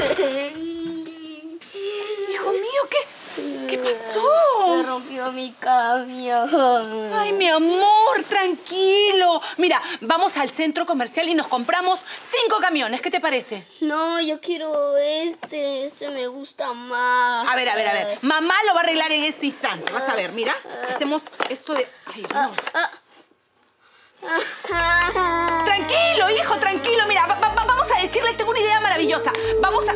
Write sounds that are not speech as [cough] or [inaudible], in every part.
[laughs] Hijo mío, ¿qué, ¿qué pasó? Se rompió mi camión. Ay, mi amor, tranquilo. Mira, vamos al centro comercial y nos compramos cinco camiones. ¿Qué te parece? No, yo quiero este. Este me gusta más. A ver, a ver, a ver. Mamá lo va a arreglar en ese instante. Vas a ver, mira. Hacemos esto de... Ay, Dios. Tranquilo, hijo, tranquilo. Mira, va- va- vamos decirle, tengo una idea maravillosa. Vamos a...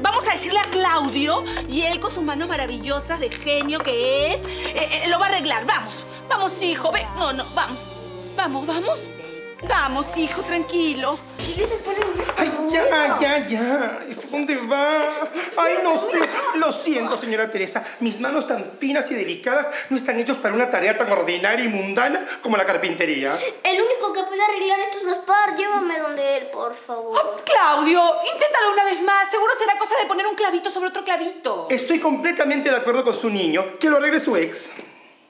Vamos a decirle a Claudio y él con sus manos maravillosas de genio que es, eh, eh, lo va a arreglar. Vamos, vamos, hijo, ve. No, no, vamos. Vamos, vamos. Vamos, hijo, tranquilo. Ay, ya, ya, ya. ¿Esto dónde va? Ay, no sé. Lo siento, señora Teresa. Mis manos tan finas y delicadas no están hechos para una tarea tan ordinaria y mundana como la carpintería. El único que puede arreglar esto es Gaspar. Llévame donde él, por favor. Claudio, inténtalo una vez más. Seguro será cosa de poner un clavito sobre otro clavito. Estoy completamente de acuerdo con su niño. Que lo arregle su ex.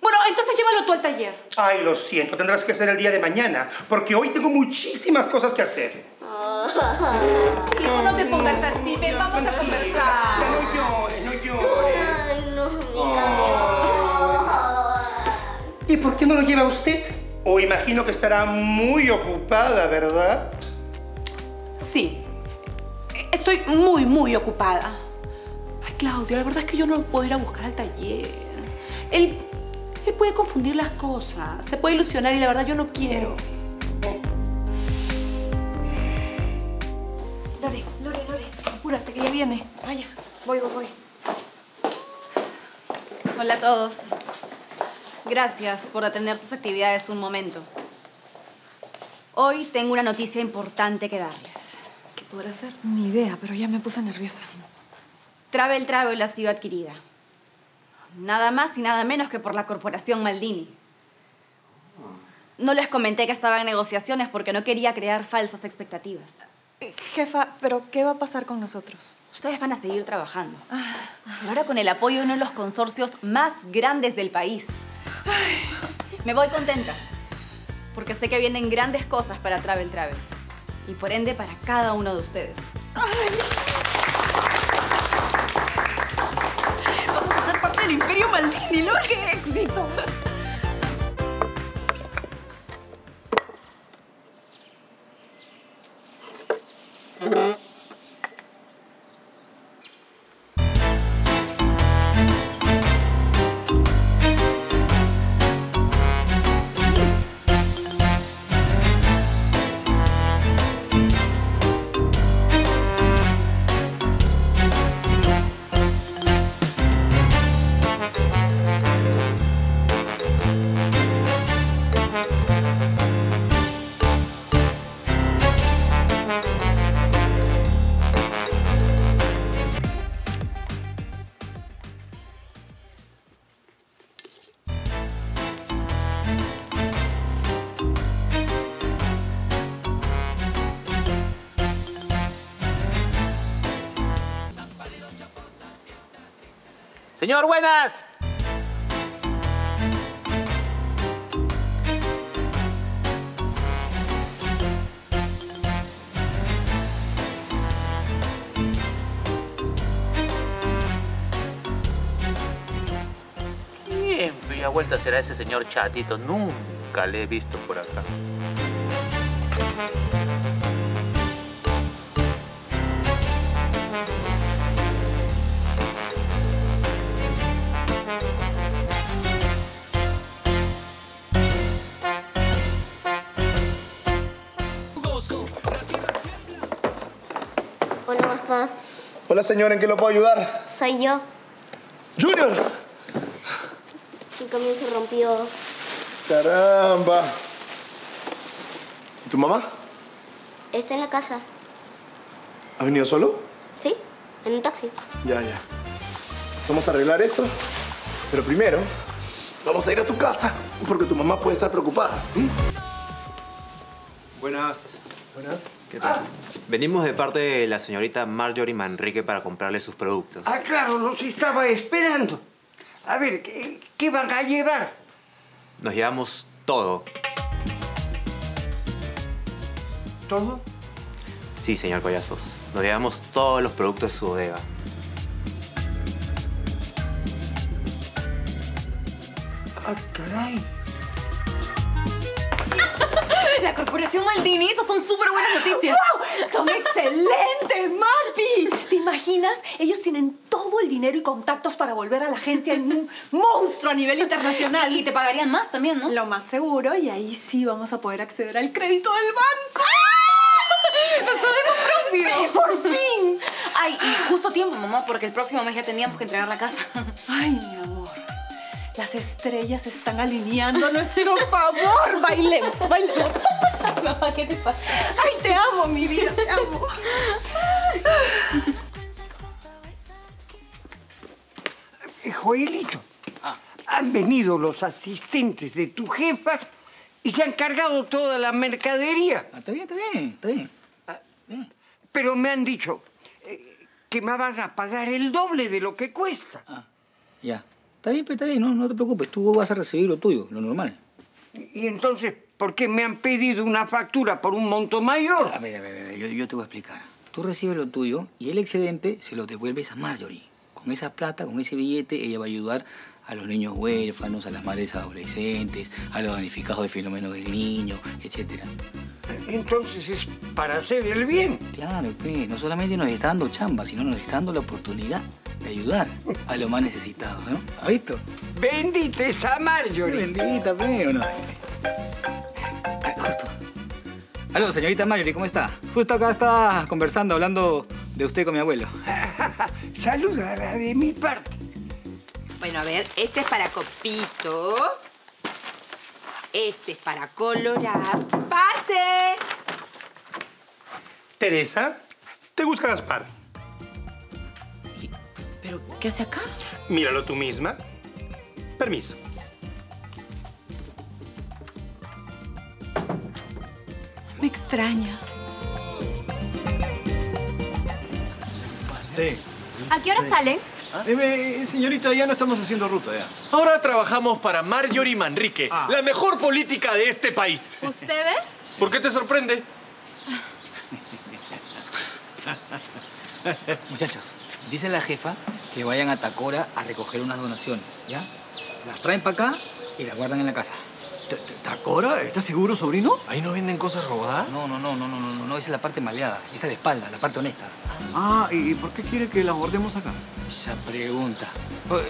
Bueno, entonces llévalo tú al taller. Ay, lo siento. Tendrás que hacer el día de mañana. Porque hoy tengo muchísimas cosas que hacer. [laughs] Hijo, no te pongas así. Ven, vamos a Ya conversar. no llores, no llores. Ay, no, mi. ¿Y por qué no lo lleva usted? O imagino que estará muy ocupada, ¿verdad? Sí. Estoy muy, muy ocupada. Ay, Claudio, la verdad es que yo no puedo ir a buscar al taller. Él, él puede confundir las cosas, se puede ilusionar y la verdad yo no quiero. Lore, Lore, Lore, apúrate que ya viene. Vaya, voy, voy, voy. Hola a todos. Gracias por detener sus actividades un momento. Hoy tengo una noticia importante que darles. ¿Qué podrá ser? Ni idea, pero ya me puse nerviosa. Travel Travel ha sido adquirida. Nada más y nada menos que por la corporación Maldini. No les comenté que estaba en negociaciones porque no quería crear falsas expectativas. Eh, jefa, ¿pero qué va a pasar con nosotros? Ustedes van a seguir trabajando. Pero ahora con el apoyo de uno de los consorcios más grandes del país. Me voy contenta. Porque sé que vienen grandes cosas para Travel Travel. Y por ende para cada uno de ustedes. Del Imperio Maldini. ¡Qué éxito! Señor, buenas. ¿Quién ha vuelto a ser a ese señor chatito? Nunca le he visto por acá. Hola, señor, ¿en qué lo puedo ayudar? Soy yo. ¡Junior! Mi camión se rompió. ¡Caramba! ¿Y tu mamá? Está en la casa. ¿Has venido solo? ¿Sí? En un taxi. Ya, ya. Vamos a arreglar esto. Pero primero, vamos a ir a tu casa. Porque tu mamá puede estar preocupada. Buenas. Buenas. ¿Qué tal? Venimos de parte de la señorita Marjorie Manrique para comprarle sus productos. Ah, claro, los estaba esperando. A ver, ¿qué, qué van a llevar? Nos llevamos todo. ¿Todo? Sí, señor Collazos. Nos llevamos todos los productos de su bodega. Ah, caray. La Corporación Maldini, esas son súper buenas noticias. ¡Son excelentes, Mapi! ¿Te imaginas? Ellos tienen todo el dinero y contactos para volver a la agencia en un monstruo a nivel internacional. Y te pagarían más también, ¿no? Lo más seguro, y ahí sí vamos a poder acceder al crédito del banco. ¡Nos sabemos ¡Sí, por fin! Ay, y justo tiempo, mamá, porque el próximo mes ya teníamos que entregar la casa. Ay, mi amor. Las estrellas se están alineando a nuestro favor. [laughs] Bailemos, bailemos. [laughs] mamá, ¿qué te pasa? Ay, te amo, mi vida, te amo. [laughs] Joelito, han venido los asistentes de tu jefa y se han cargado toda la mercadería. Ah, está bien, está bien, está bien. Pero me han dicho eh, que me van a pagar el doble de lo que cuesta. Ah, ya. Está bien, está bien, no, no te preocupes. Tú vas a recibir lo tuyo, lo normal. Y entonces, ¿por qué me han pedido una factura por un monto mayor? A ver, a ver, a ver, yo, yo te voy a explicar. Tú recibes lo tuyo y el excedente se lo devuelves a Marjorie. Con esa plata, con ese billete, ella va a ayudar a los niños huérfanos, a las madres adolescentes, a los damnificados de fenómenos del niño, etc. Entonces es para hacer el bien. Claro, pues, no solamente nos está dando chamba, sino nos está dando la oportunidad de ayudar a los más necesitados, ¿no? ¿Has visto? Bendita esa Marjorie. Bendita, pues, ¿o no? Ah, Justo. Aló, señorita Marjorie, ¿cómo está? Justo acá está conversando, hablando de usted con mi abuelo. [laughs] Salúdala de mi parte. Bueno, a ver, este es para Copito. Este es para colorar. ¡Pase! Teresa, te busca Gaspar. ¿Pero qué hace acá? Míralo tú misma. Permiso. Me extraña. Sí. ¿A qué hora salen? Eh, señorita, ya no estamos haciendo ruta ya. Ahora trabajamos para Marjorie Manrique, la mejor política de este país. ¿Ustedes? ¿Por qué te sorprende? [laughs] Muchachos, dice la jefa que vayan a Tacora a recoger unas donaciones, ¿ya? Las traen para acá y las guardan en la casa. ¿Tacora? ¿Estás seguro, sobrino? ¿Ahí no venden cosas robadas? No, no, no, no, no, no, no, no, esa es la parte maleada, esa es la espalda, la parte honesta. Ah, ¿y por qué quiere que las guardemos acá? Esa pregunta.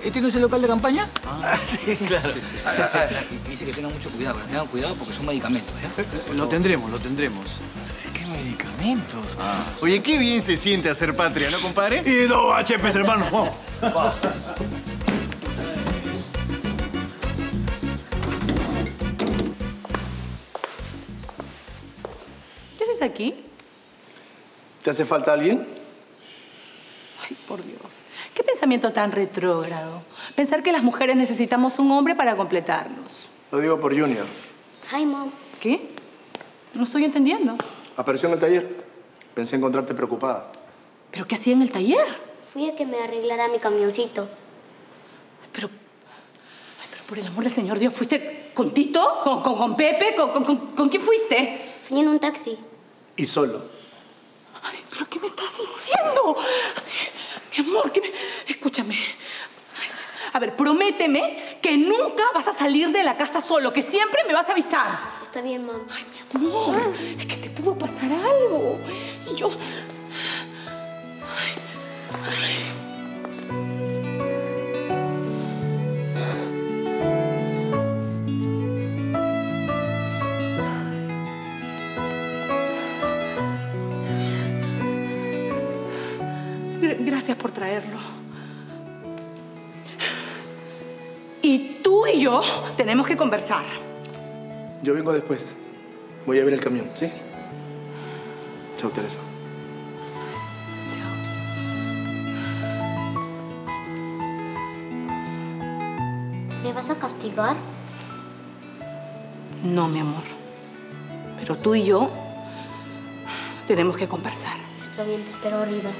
¿Este no es el local de campaña? Ah, sí, claro. Sí, sí, sí. Ah, y dice que tengan mucho cuidado, que tengan cuidado porque son medicamentos, ¿ya? Eh, Lo tendremos, lo tendremos. Sí, qué medicamentos. Oye, qué bien se siente hacer patria, ¿no, compadre? Y dos HPs, hermano. [laughs] ¿Qué haces aquí? ¿Te hace falta alguien? Ay, por Dios. ¿Qué pensamiento tan retrógrado? Pensar que las mujeres necesitamos un hombre para completarnos. Lo digo por Junior. Hi, mom. ¿Qué? No estoy entendiendo. Apareció en el taller. Pensé encontrarte preocupada. ¿Pero qué hacía en el taller? Fui a que me arreglara mi camioncito. Pero por el amor del Señor Dios, ¿fuiste con Tito? ¿Con, con, con Pepe? ¿Con, con, con, con quién fuiste? Fui en un taxi. Y solo. Ay, ¿Pero qué me estás diciendo? Mi amor, ¿qué me... Escúchame. A ver, prométeme que nunca vas a salir de la casa solo, que siempre me vas a avisar. Está bien, mam. Ay, mi amor, es que te pudo pasar algo. Y yo... Gr- Gracias por traerlo. Y tú y yo tenemos que conversar. Yo vengo después. Voy a ver el camión, ¿sí? Chao, Teresa. ¿Me vas a castigar? No, mi amor. Pero tú y yo tenemos que conversar. Está bien, te espero arriba.